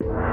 you